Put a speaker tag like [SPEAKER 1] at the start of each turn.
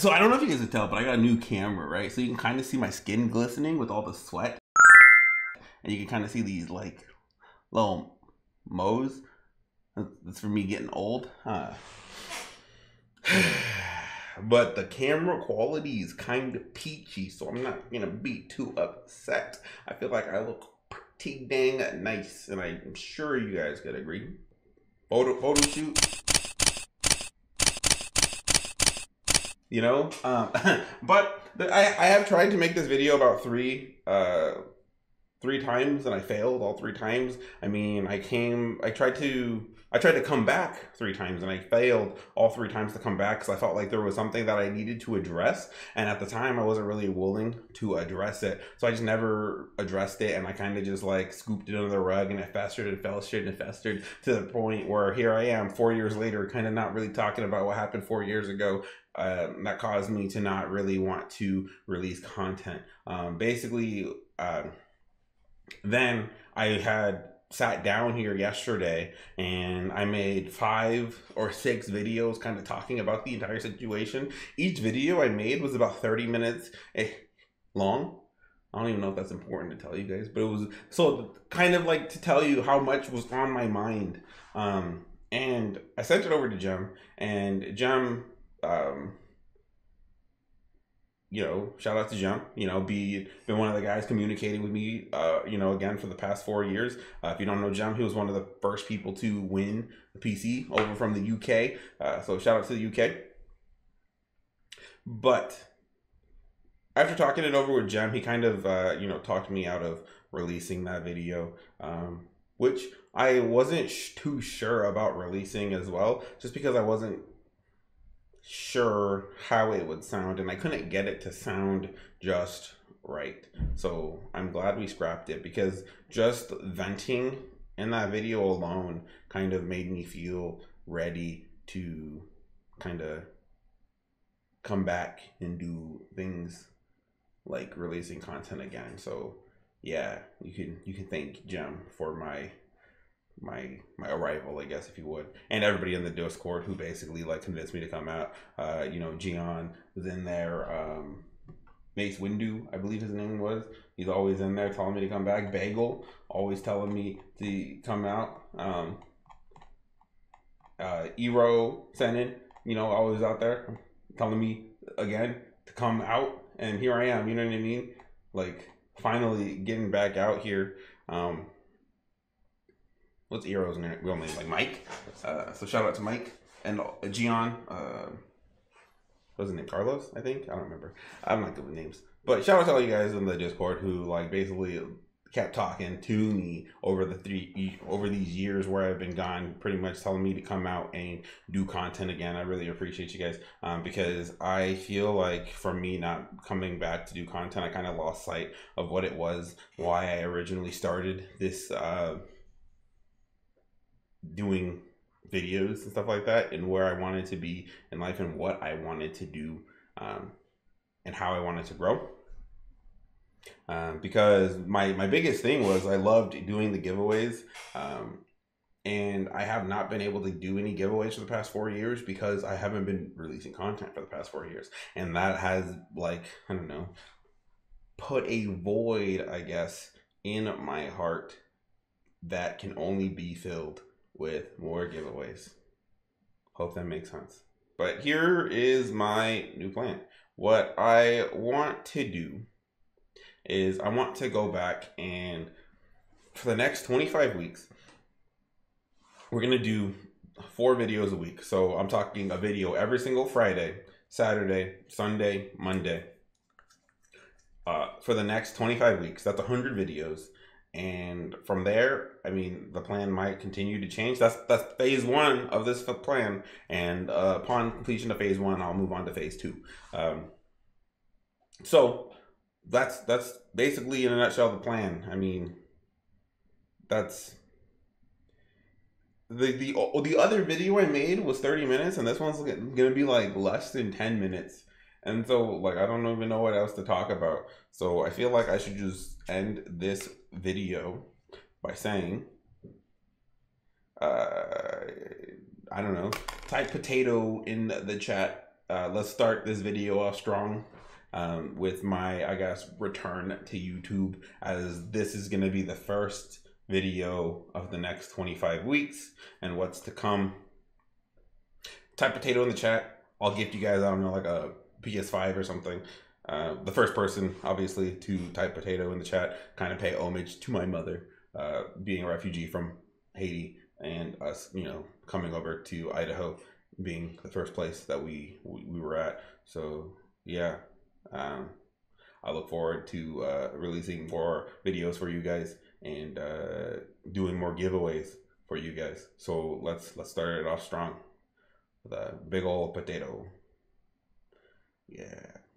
[SPEAKER 1] So I don't know if you guys can tell, but I got a new camera, right? So you can kind of see my skin glistening with all the sweat, and you can kind of see these like little mows. That's for me getting old. Huh. but the camera quality is kind of peachy, so I'm not gonna be too upset. I feel like I look pretty dang nice, and I'm sure you guys could agree. Photo photo shoot. You know, um, but I, I have tried to make this video about three uh, three times and I failed all three times. I mean, I came, I tried to I tried to come back three times and I failed all three times to come back because I felt like there was something that I needed to address. And at the time, I wasn't really willing to address it. So I just never addressed it. And I kind of just like scooped it under the rug and it festered and festered and festered to the point where here I am four years later, kind of not really talking about what happened four years ago. Um, that caused me to not really want to release content. Um, basically, um, then I had sat down here yesterday and I made five or six videos kind of talking about the entire situation. Each video I made was about 30 minutes eh, long. I don't even know if that's important to tell you guys, but it was so kind of like to tell you how much was on my mind. Um, and I sent it over to Jem, and Jem um, you know, shout out to Jump, you know, be been one of the guys communicating with me, uh, you know, again for the past four years. Uh, if you don't know Jump, he was one of the first people to win the PC over from the UK. Uh, so shout out to the UK. But after talking it over with Jem, he kind of, uh, you know, talked me out of releasing that video, um, which I wasn't sh- too sure about releasing as well, just because I wasn't sure how it would sound and I couldn't get it to sound just right. So I'm glad we scrapped it because just venting in that video alone kind of made me feel ready to kind of come back and do things like releasing content again. So yeah, you can you can thank Jem for my my my arrival, I guess, if you would, and everybody in the Discord who basically like convinced me to come out. Uh, you know, Gian was in there. Um, Mace Windu, I believe his name was. He's always in there telling me to come back. Bagel, always telling me to come out. Um, uh, Ero Senin, you know, always out there telling me again to come out, and here I am. You know what I mean? Like finally getting back out here. Um, what's Ero's real name? Like Mike. Uh, so shout out to Mike and uh, Gian. Uh, what's his name? Carlos, I think. I don't remember. I'm not good with names. But shout out to all you guys in the Discord who like basically kept talking to me over the three over these years where I've been gone, pretty much telling me to come out and do content again. I really appreciate you guys um, because I feel like for me not coming back to do content, I kind of lost sight of what it was, why I originally started this. Uh, doing videos and stuff like that and where I wanted to be in life and what I wanted to do um, and how I wanted to grow. Um, because my, my biggest thing was I loved doing the giveaways. Um, and I have not been able to do any giveaways for the past four years because I haven't been releasing content for the past four years. And that has, like, I don't know, put a void, I guess, in my heart that can only be filled with more giveaways. Hope that makes sense. But here is my new plan. What I want to do is I want to go back and for the next 25 weeks, we're going to do four videos a week. So I'm talking a video every single Friday, Saturday, Sunday, Monday. Uh, for the next 25 weeks, that's 100 videos and from there i mean the plan might continue to change. That's that's phase one of this plan. And uh, upon completion of phase one i'll move on to phase two. Um, so that's that's basically in a nutshell the plan. I mean that's the the the other video i made was 30 minutes and this one's gonna be like less than 10 minutes and so, like, I don't even know what else to talk about. So I feel like I should just end this video by saying, uh, I don't know, type potato in the chat uh, let's start this video off strong um, with my, I guess, return to YouTube, as this is going to be the first video of the next 25 weeks and what's to come. Type potato in the chat. I'll gift you guys, I don't know, like a PS5 or something. Uh, the first person, obviously, to type potato in the chat, kind of pay homage to my mother, uh, being a refugee from Haiti, and us, you know, coming over to Idaho, being the first place that we we, we were at. So yeah, um, I look forward to uh, releasing more videos for you guys and uh, doing more giveaways for you guys. So let's let's start it off strong with a big old potato. Yeah.